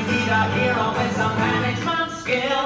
We need a hero with some management skills.